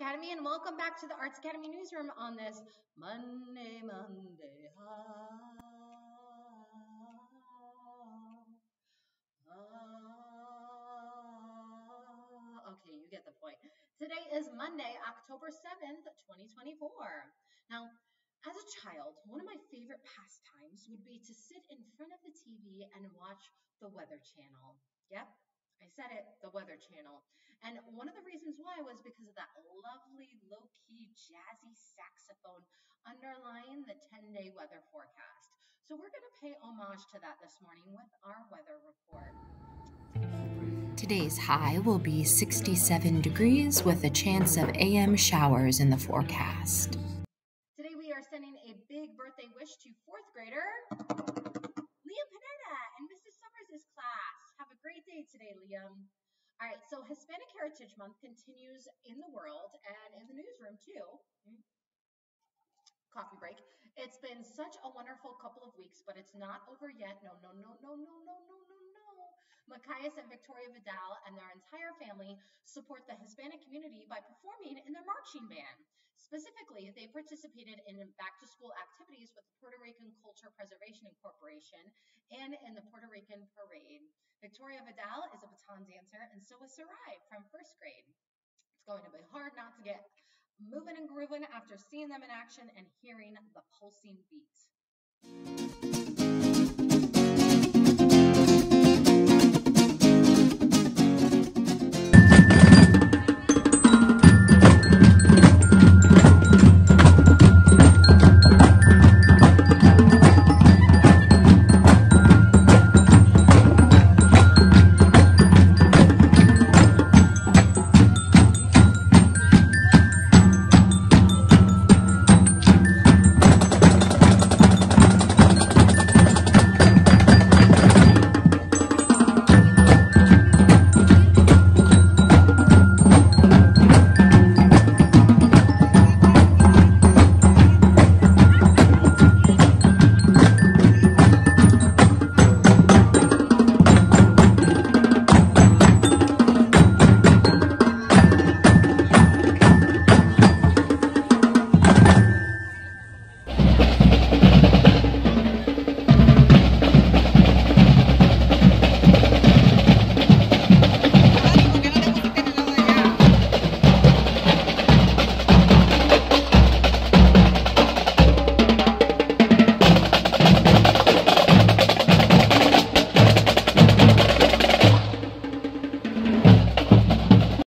Academy, and welcome back to the Arts Academy newsroom on this Monday, Monday. Ah, ah. Okay, you get the point. Today is Monday, October 7th, 2024. Now, as a child, one of my favorite pastimes would be to sit in front of the TV and watch the Weather Channel. Yep, I said it, the Weather Channel. And one of the reasons why was because of that lovely, low key, jazzy saxophone underlying the 10 day weather forecast. So we're going to pay homage to that this morning with our weather report. Today's high will be 67 degrees with a chance of AM showers in the forecast. Today we are sending a big birthday wish to fourth grader Liam Panetta and Mrs. Summers' class. Have a great day today, Liam. All right, so Hispanic Heritage Month continues in the world and in the newsroom too. Mm. Coffee break. It's been such a wonderful couple of weeks, but it's not over yet. No, no, no, no, no, no, no, no, no. Macias and Victoria Vidal and their entire family support the Hispanic community by performing in their marching band. Specifically, they participated in back to school activities with the Puerto Rican Culture Preservation Corporation and in the Puerto Rican Parade. Victoria Vidal is a baton dancer, and so is Sarai from first grade. It's going to be hard not to get moving and grooving after seeing them in action and hearing the pulsing beat.